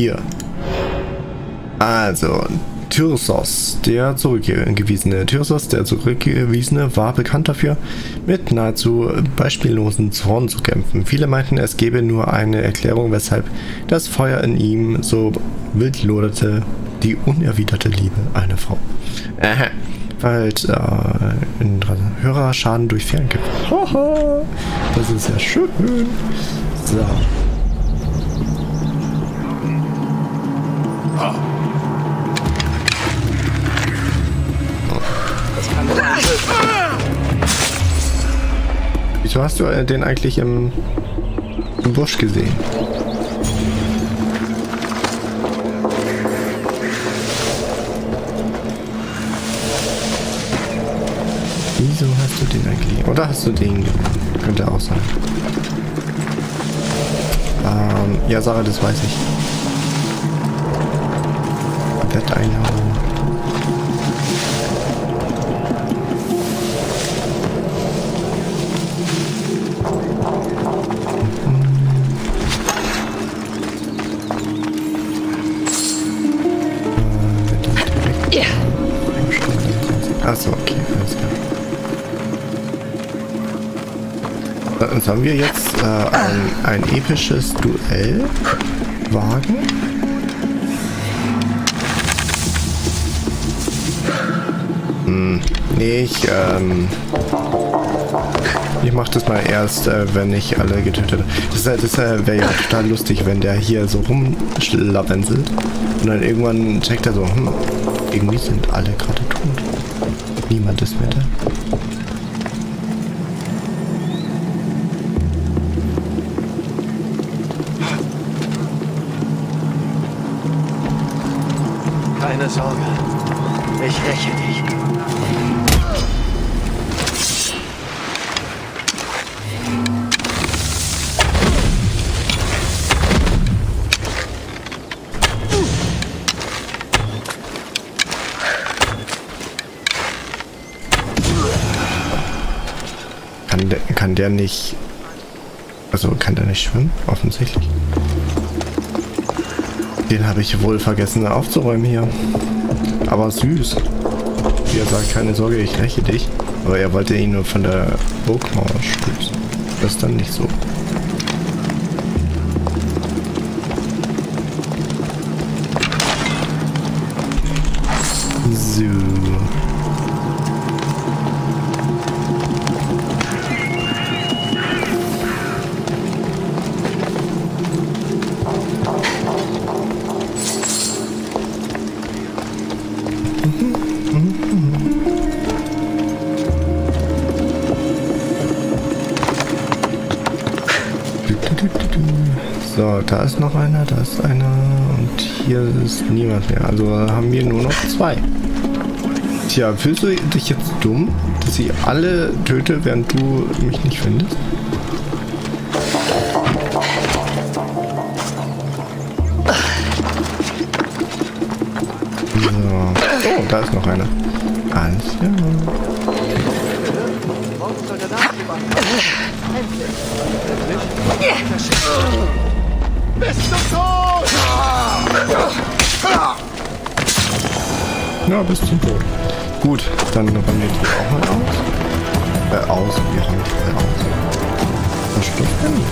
Hier. Also, Thyrsos, der zurückgewiesene. Thyrsos, der zurückgewiesene, war bekannt dafür, mit nahezu beispiellosen Zorn zu kämpfen. Viele meinten, es gäbe nur eine Erklärung, weshalb das Feuer in ihm so wild loderte, die unerwiderte Liebe einer Frau. Aha. Weil äh, ein Hörerschaden durch. Haha, das ist ja schön. So. Wieso hast du äh, den eigentlich im, im Busch gesehen? Wieso hast du den eigentlich? Oder hast du den Könnte auch sein. Ähm, ja, Sarah, das weiß ich. I alles klar. Äh, sollen wir jetzt äh, ein, ein episches Duell wagen? Hm, nee, ich, ähm, ich mach das mal erst, äh, wenn ich alle getötet habe. Das, das äh, wäre ja total lustig, wenn der hier so rumschlawenselt und dann irgendwann checkt er so, hm, irgendwie sind alle gerade tot. Niemand ist mehr da. Keine Sorge. Ich räche dich. Kann der, nicht... Also kann der nicht schwimmen? Offensichtlich. Den habe ich wohl vergessen aufzuräumen hier. Aber süß. Wie er sagt, keine Sorge, ich räche dich. Aber er wollte ihn nur von der Burgmauer stößen. Das ist dann nicht. So. Noch einer, da ist einer und hier ist niemand mehr. Also haben wir nur noch zwei. Tja, fühlst du dich jetzt dumm, dass ich alle töte, während du mich nicht findest? So. Oh, da ist noch einer. Alles klar. Morgen Bist du tot? Ja, bis zum Tod. Gut, dann räumen wir die auch mal aus. Äh, aus. Wir räumen die mal aus. Verstanden.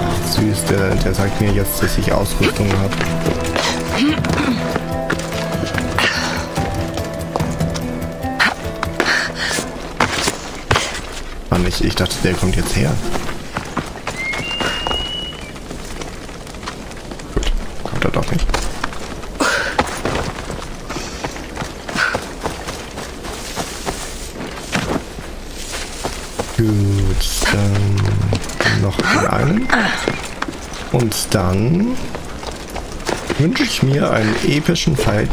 Ach, Süß, der, der sagt mir jetzt, dass ich Ausrüstung habe. Ich dachte, der kommt jetzt her. Gut, kommt er doch nicht. Gut, dann noch einen. Und dann wünsche ich mir einen epischen Fight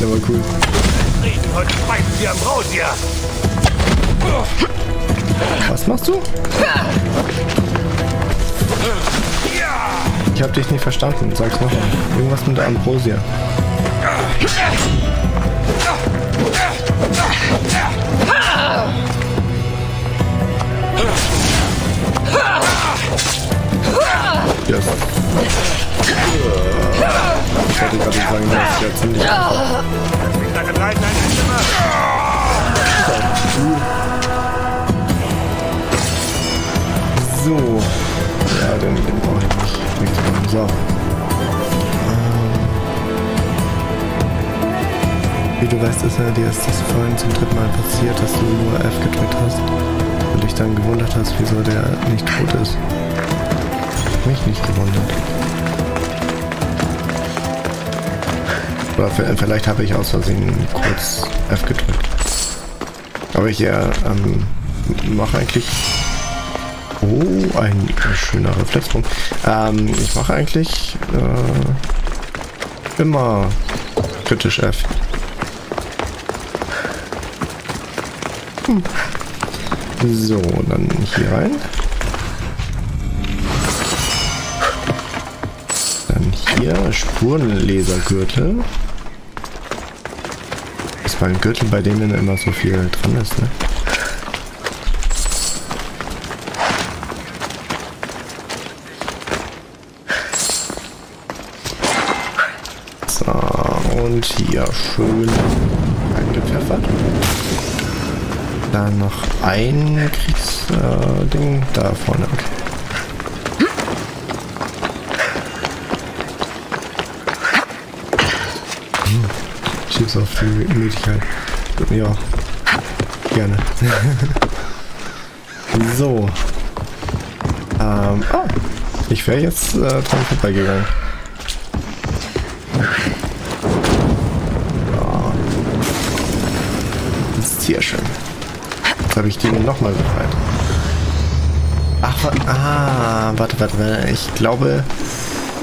Der war cool. Heute speisen wir Ambrosia. Was machst du? Ich hab dich nicht verstanden. Sag's nochmal. Irgendwas mit Ambrosia. Yes. Ich wollte gerade sagen, das ist ja ziemlich einfach. Deine Leiden ein Ende macht. So. Ja, den, den brauche ich nicht. So. Ähm. Wie du weißt, ist ja dir ist das vorhin zum dritten Mal passiert, dass du nur F gedrückt hast und dich dann gewundert hast, wieso der nicht tot ist. Mich nicht gewundert. Oder vielleicht habe ich aus Versehen kurz F gedrückt. Aber ich äh, ähm, mache eigentlich Oh, ein schöner Reflexpunkt. Ähm, ich mache eigentlich äh, immer kritisch F. Hm. So, dann hier rein. Dann hier Spurenlesergürtel. Ist beim Gürtel, bei denen immer so viel dran ist, ne? So, und hier schön eingepfeffert. Dann noch ein Kriegsding äh, da vorne. Okay. Hm, Schieb's auf die Möglichkeit. Ja, gerne. so. Ähm, ah, ich wäre jetzt äh, dran vorbeigegangen. Sehr schön. Jetzt habe ich den nochmal befreit. Ach, ah, warte, warte, warte. Ich glaube,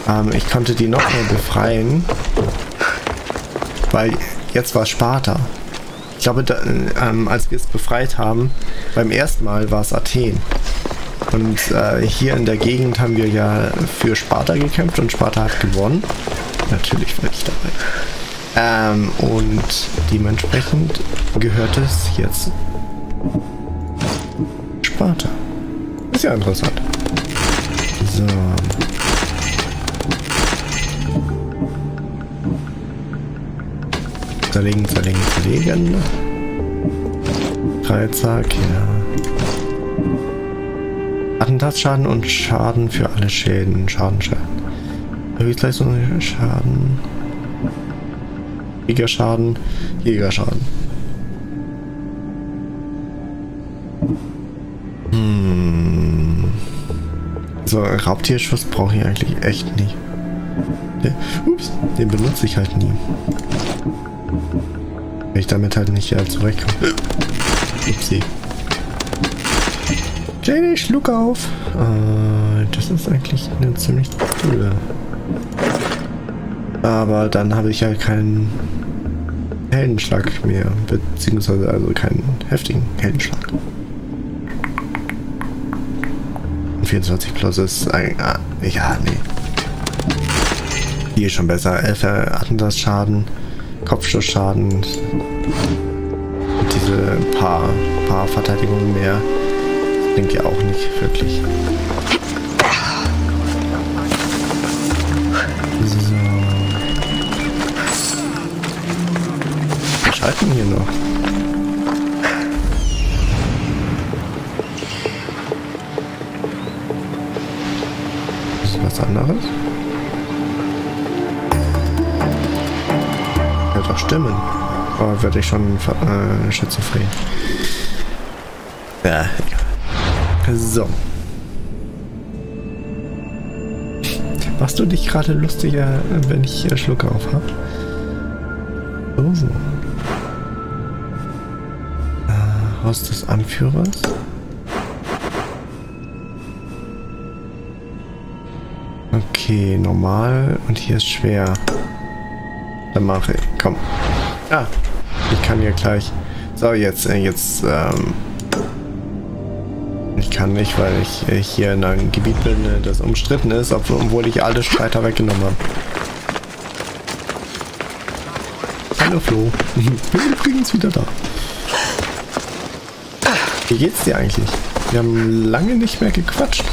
ähm, ich konnte die nochmal befreien. Weil jetzt war Sparta. Ich glaube, da, ähm, als wir es befreit haben, beim ersten Mal war es Athen. Und äh, hier in der Gegend haben wir ja für Sparta gekämpft und Sparta hat gewonnen. Natürlich war ich dabei. Ähm, und dementsprechend gehört es jetzt Sparta. Ist ja interessant. So. Zerlegen, zerlegen, zerlegen. Dreizack, ja. Attentatsschaden und Schaden für alle Schäden. Schaden, Schaden. Höchstleistung, Schaden. Jägerschaden, Jägerschaden. Hm. So, Raubtierschuss brauche ich eigentlich echt nicht. Ups, den benutze ich halt nie. Wenn ich damit halt nicht ja, zurechtkomme. Upsi. Jenny, schluck auf. Äh, das ist eigentlich eine ziemlich coole. Aber dann habe ich ja keinen Heldenschlag mehr, beziehungsweise also keinen heftigen Heldenschlag. Und 24 plus ist ein, ah, ja, nee. Hier schon besser. 11 Attentatsschaden, Kopfschussschaden. Und diese paar, paar Verteidigungen mehr. Bringt ja auch nicht wirklich. Noch. Ist was anderes? Ja, doch stimmen. Oh, werde ich schon äh, schizophren. Ja. So. Machst du dich gerade lustiger, wenn ich hier Schlucke auf habe? So. Äh, Haus des Anführers. Okay, normal und hier ist schwer. Dann mache ich. Komm. Ah, ich kann hier gleich. So, jetzt, äh, jetzt, ähm. Ich kann nicht, weil ich äh, hier in einem Gebiet bin, äh, das umstritten ist, obwohl ich alle Streiter weggenommen habe. Hallo Flo. Bin übrigens wieder da. Wie geht's dir eigentlich? Wir haben lange nicht mehr gequatscht.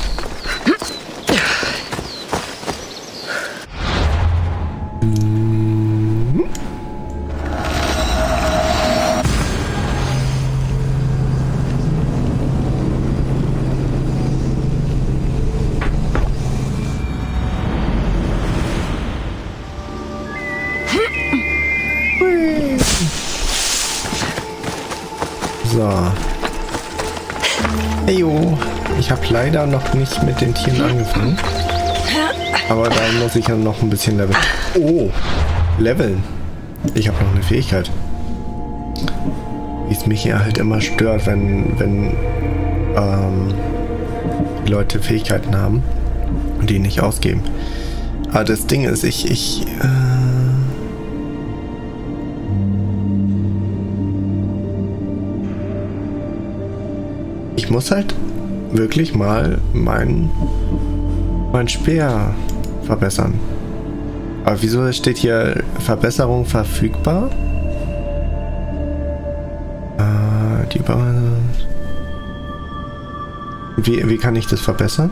So. Leider noch nicht mit den Tieren angefangen. Aber da muss ich ja noch ein bisschen leveln. Oh, leveln. Ich habe noch eine Fähigkeit. Wie es mich ja halt immer stört, wenn, wenn ähm, Leute Fähigkeiten haben und die nicht ausgeben. Aber das Ding ist, ich, ich, äh, ich muss halt wirklich mal mein, mein Speer verbessern. Aber wieso steht hier Verbesserung verfügbar? Äh, die wie, wie kann ich das verbessern?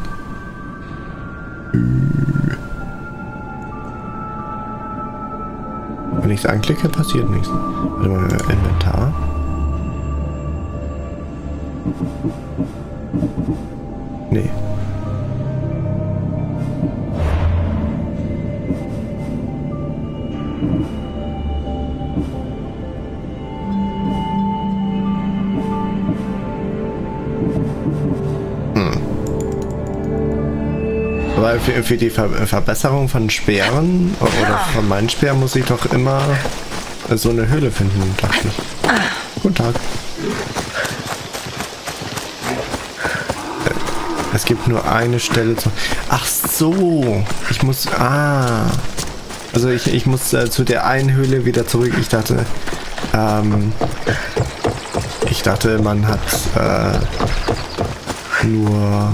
Wenn ich es anklicke, passiert nichts. Warte mal, Inventar. Für, für die Ver Verbesserung von Speeren oder von meinen Speeren muss ich doch immer so eine Höhle finden, dachte ich. Guten Tag. Es gibt nur eine Stelle zu. Ach so. Ich muss. Ah. Also ich, ich muss äh, zu der einen Höhle wieder zurück. Ich dachte. Ähm, ich dachte, man hat äh, nur.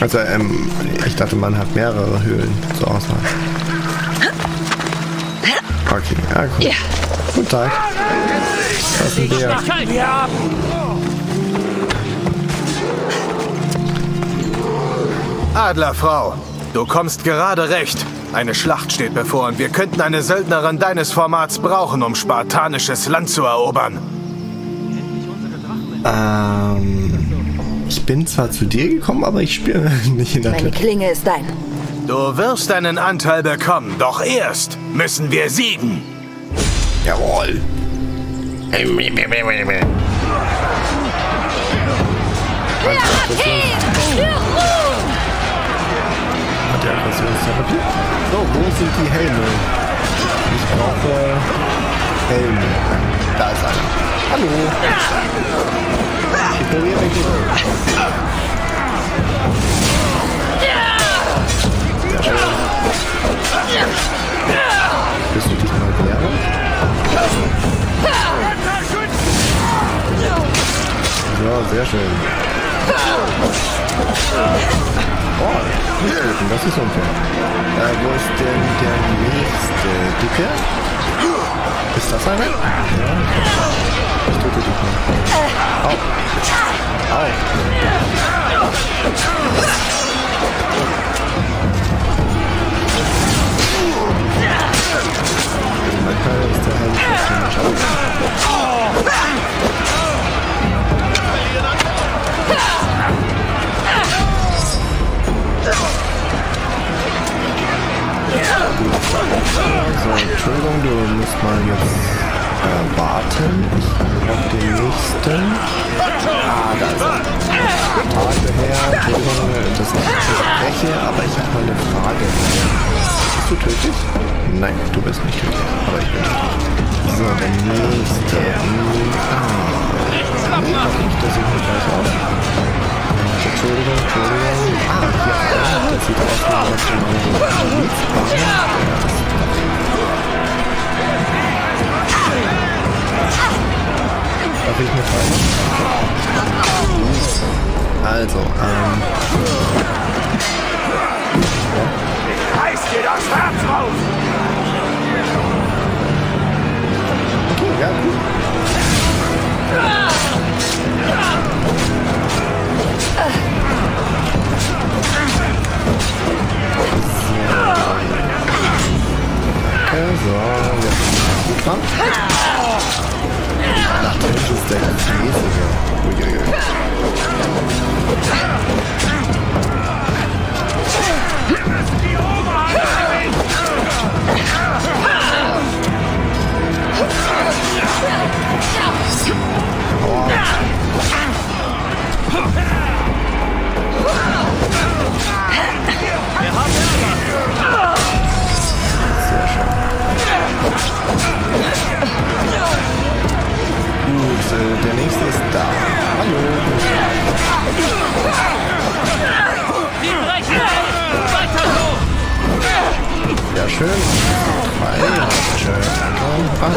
Also ähm, ich dachte, man hat mehrere Höhlen zur Auswahl. Okay, ja, gut. Ja. Guten Tag. Was ist denn der? Ja. Adlerfrau, du kommst gerade recht. Eine Schlacht steht bevor und wir könnten eine Söldnerin deines Formats brauchen, um spartanisches Land zu erobern. Ähm, bin zwar zu dir gekommen, aber ich spiele nicht in der Meine Klinge ist dein. Du wirst einen Anteil bekommen, doch erst müssen wir siegen. Jawohl. Ja, der Aggressionstherapie. So, wo sind die Helme? Ich brauche Helme. Da ist einer. Hallo. Ignoriere mich nicht. Bist du dich mal wehren? Ja, sehr schön. Oh, das ist unfair. Äh, wo ist denn der nächste? Dicke? Ist das einer? Ja, ich töte dich mal. Au. Au. Also, ähm. Ich reiß dir das Herz raus! Okay, ja, gut. Okay, so, jetzt gut dran. Ach, das ist der ganz riesige. Uiuiui. Sehr der nächste ist da. Hallo. Die brechen! Weiter so! Ja, schön. Drei. Schön. Ah.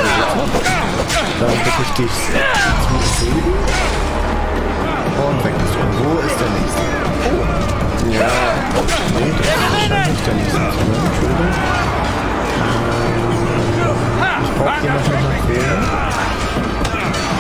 Dann bitte ich dich zu befehligen. Und weg bist du. Wo ist der nächste? Oh. Ja. Nee, das scheint nicht der nächste. Entschuldigung. Ähm, ich brauche jemanden nach wählen.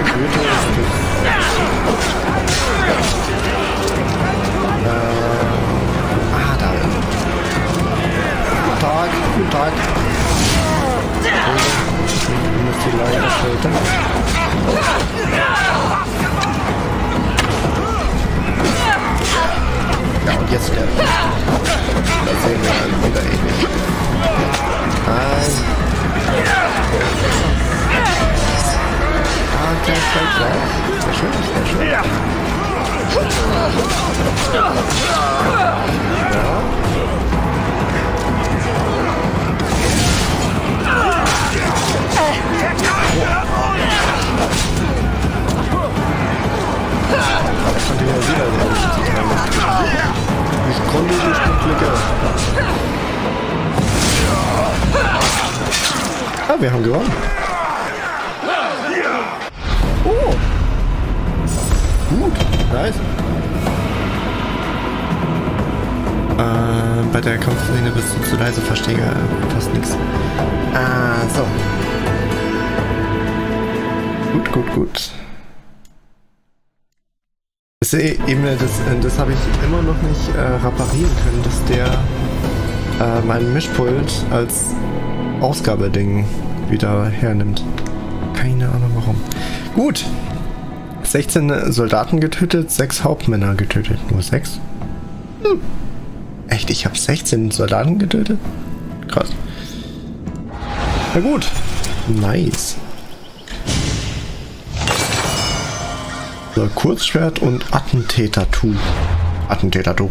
Gefühl, Ich konnte ja wieder so zu teilen. Ich konnte nicht Glück Ah, wir haben gewonnen. Oh. Gut, nice. Äh, bei der Kampfszene bist du zu leise, verstehe fast nichts. Ah, so. Gut, gut, gut. Ist eben, das, das habe ich immer noch nicht äh, reparieren können, dass der äh, mein Mischpult als Ausgabeding wieder hernimmt. Keine Ahnung warum. Gut. 16 Soldaten getötet, 6 Hauptmänner getötet. Nur 6? Hm. Echt, ich habe 16 Soldaten getötet? Krass. Na gut. Nice. So, Kurzschwert und Attentätertuch. Attentätertuch.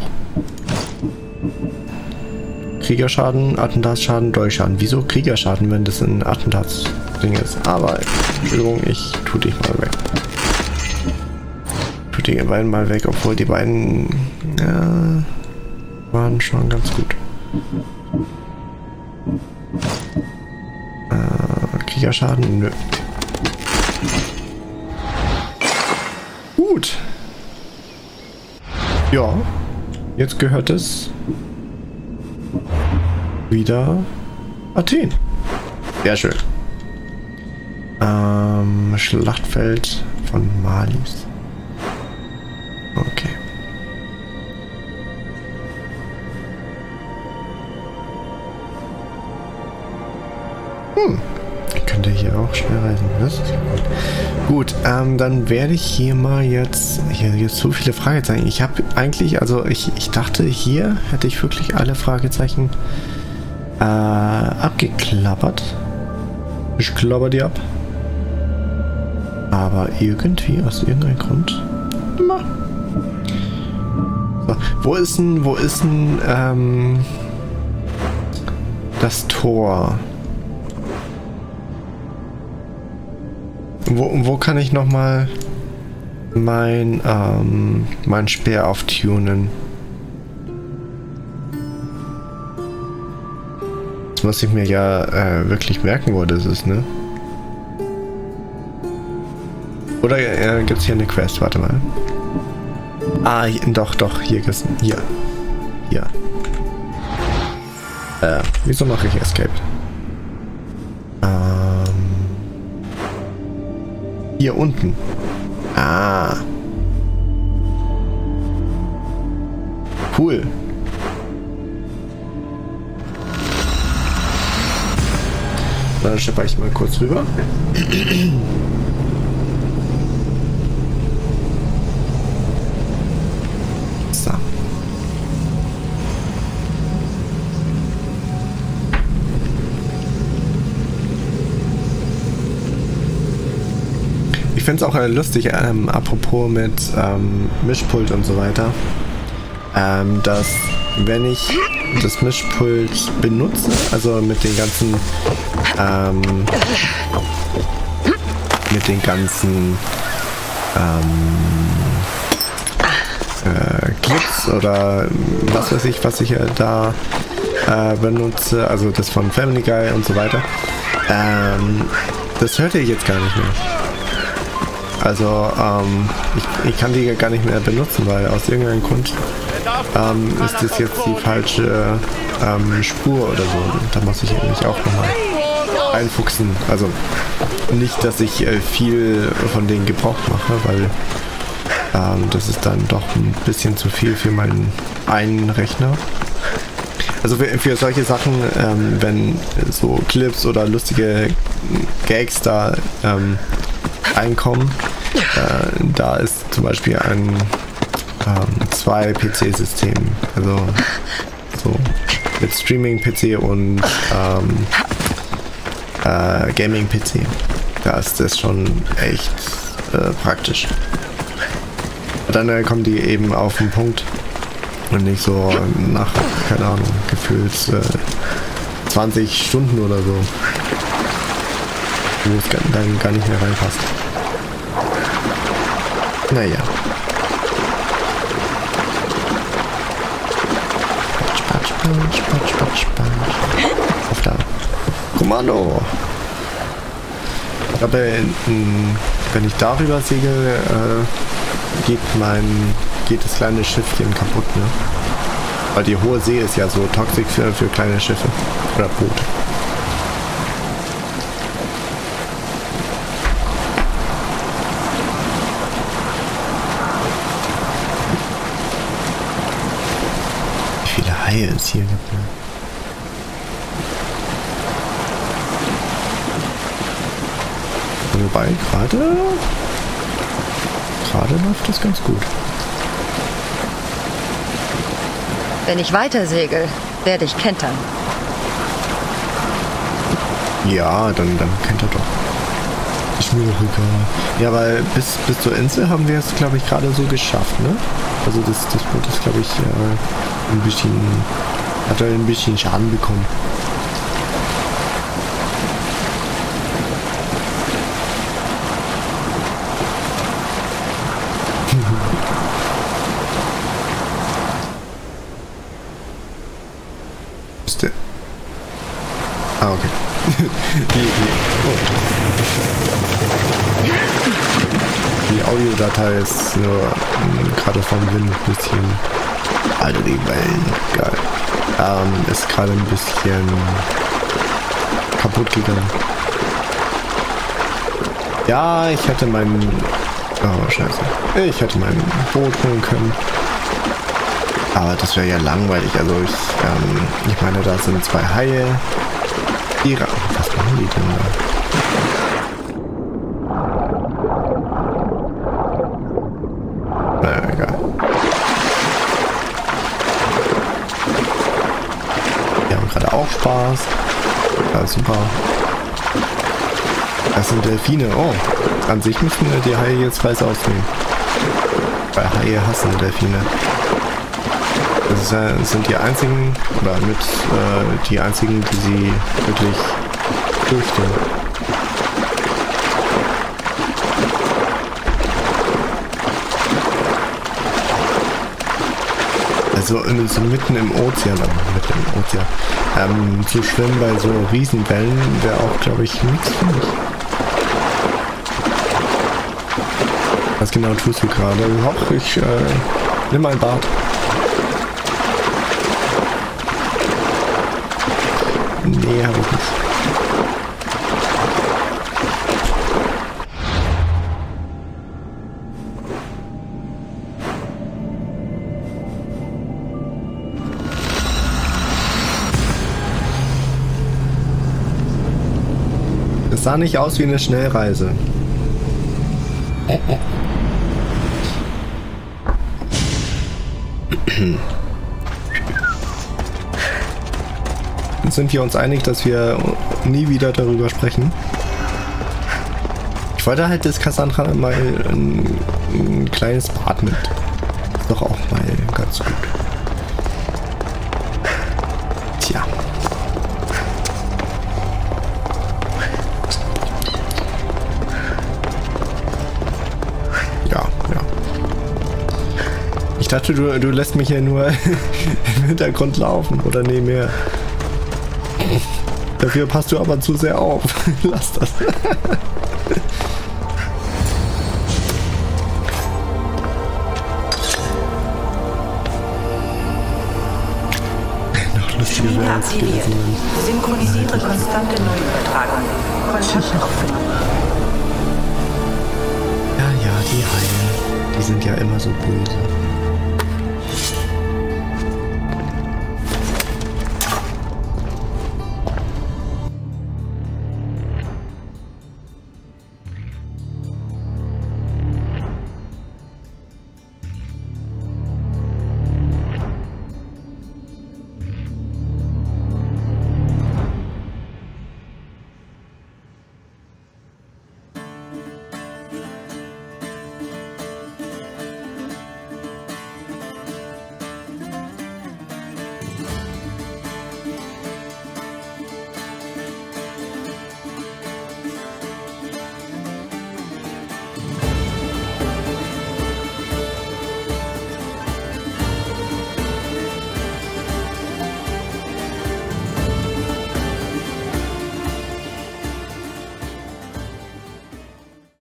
Kriegerschaden, Attentatsschaden, Dolchschaden. Wieso Kriegerschaden, wenn das ein Attentatsding ist? Aber, Entschuldigung, ich tu dich mal weg. Tu die beiden mal weg, obwohl die beiden ja, waren schon ganz gut. Äh, Kriegerschaden? Nö. Ja, jetzt gehört es wieder Athen. Sehr schön. Ähm, Schlachtfeld von Malis. Okay. Hm. Ich könnte hier auch schnell reisen. Das ist gut. Ähm, dann werde ich hier mal jetzt... Hier gibt so viele Fragezeichen. Ich habe eigentlich... Also ich, ich dachte, hier hätte ich wirklich alle Fragezeichen äh, abgeklappert. Ich klapper die ab. Aber irgendwie, aus irgendeinem Grund... Na. So, wo ist denn... Wo ist denn... Ähm, das Tor? Wo, wo kann ich nochmal mein, ähm, mein Speer auftunen? Das muss ich mir ja äh, wirklich merken, wo das ist, ne? Oder äh, gibt es hier eine Quest? Warte mal. Ah, hier, doch, doch, hier gibt's. Hier. Hier. Äh, wieso mache ich Escape? Hier unten. Ah. Cool. Dann schepper ich mal kurz rüber. Finde es auch äh, lustig, ähm, apropos mit ähm, Mischpult und so weiter, ähm, dass wenn ich das Mischpult benutze, also mit den ganzen ähm, mit den ganzen ähm, äh, Clips oder was weiß ich, was ich äh, da äh, benutze, also das von Family Guy und so weiter, ähm, das hört ihr jetzt gar nicht mehr. Also ähm, ich, ich kann die gar nicht mehr benutzen, weil aus irgendeinem Grund ähm, ist das jetzt die falsche ähm, Spur oder so. Da muss ich mich auch nochmal einfuchsen. Also nicht, dass ich äh, viel von denen Gebrauch mache, weil ähm, das ist dann doch ein bisschen zu viel für meinen einen Rechner. Also für, für solche Sachen, ähm, wenn so Clips oder lustige Gags da einkommen, äh, da ist zum Beispiel ein ähm, zwei PC-System. Also so mit Streaming-PC und ähm, äh, Gaming-PC. Da ist das schon echt äh, praktisch. Dann äh, kommen die eben auf den Punkt und nicht so nach, keine Ahnung, gefühlt 20 Stunden oder so, wo es dann gar nicht mehr reinpasst. Naja. Spatsch, spatsch, spatsch, spatsch, spatsch. Auf da. Kommando. Ich glaube, wenn ich darüber segel, äh, geht mein, geht das kleine Schiffchen kaputt, ne? Weil die hohe See ist ja so toxisch für, für kleine Schiffe. Oder Boote. Haie es hier. Ne? Wobei, gerade gerade läuft das ganz gut. Wenn ich weiter segel, werde ich kentern. Ja, dann, dann kennt er doch. Ist mir doch egal. Ja, weil bis, bis zur Insel haben wir es, glaube ich, gerade so geschafft, ne? Also das, das Boot ist, glaube ich, äh, ein bisschen... Hat er ein bisschen Schaden bekommen. Ist der... Ah, okay. die, die, oh. die Audioddatei ist nur mh, gerade vom Wind ein bisschen. Alter, die Wellen, geil. Ähm, ist gerade ein bisschen kaputt gegangen. Ja, ich hätte mein. Oh, scheiße. Ich hätte mein Boot holen können. Aber das wäre ja langweilig. Also ich, ähm, ich meine, da sind zwei Haie. Ihre. Was machen die denn da? Naja, egal. Wir haben gerade auch Spaß. Ja, super. Das sind Delfine. Oh, an sich müssen wir die Haie jetzt weiß ausnehmen. Weil Haie hassen Delfine. Das sind die einzigen, oder mit äh, die einzigen, die sie wirklich fürchten. Also in- so mitten im Ozean, äh, mitten im Ozean, ähm, zu schwimmen bei so Riesenwellen wäre auch, glaube ich, nichts für mich. Was genau tust du gerade? Hoch, ich äh, nimm ein Bad. Nee, habe ich nicht. Sah nicht aus wie eine Schnellreise. Sind wir uns einig, dass wir nie wieder darüber sprechen? Ich wollte halt das Cassandra mal ein, ein kleines Bad mit. Ist doch auch mal ganz gut. Dachte, du, du lässt mich ja nur im Hintergrund laufen oder nebenher. Dafür passt du aber zu sehr auf. Lass das. Noch lustiger wäre es gewesen. Synchronisiere konstante Nullübertragung. Kontakt offen. Ja, ja, die Haie. Die sind ja immer so böse.